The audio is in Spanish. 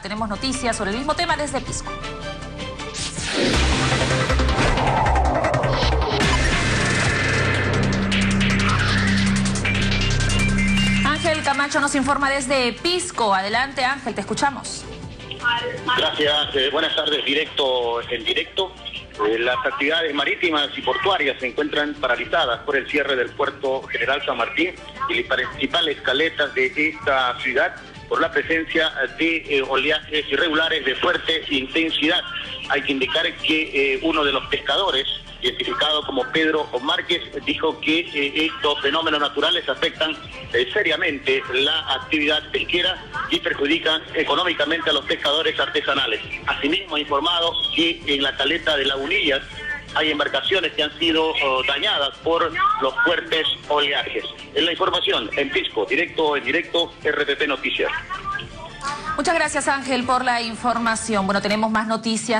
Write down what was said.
Tenemos noticias sobre el mismo tema desde Pisco. Ángel Camacho nos informa desde Pisco. Adelante Ángel, te escuchamos. Gracias, buenas tardes, directo en directo. Eh, las actividades marítimas y portuarias se encuentran paralizadas por el cierre del puerto General San Martín y las principales caletas de esta ciudad por la presencia de eh, oleajes irregulares de fuerte intensidad. Hay que indicar que eh, uno de los pescadores, identificado como Pedro Márquez, dijo que eh, estos fenómenos naturales afectan seriamente la actividad pesquera y perjudican económicamente a los pescadores artesanales. Asimismo, ha informado que en la caleta de Lagunillas hay embarcaciones que han sido oh, dañadas por los fuertes oleajes. En la información, en Pisco, directo en directo, RTP Noticias. Muchas gracias Ángel por la información. Bueno, tenemos más noticias.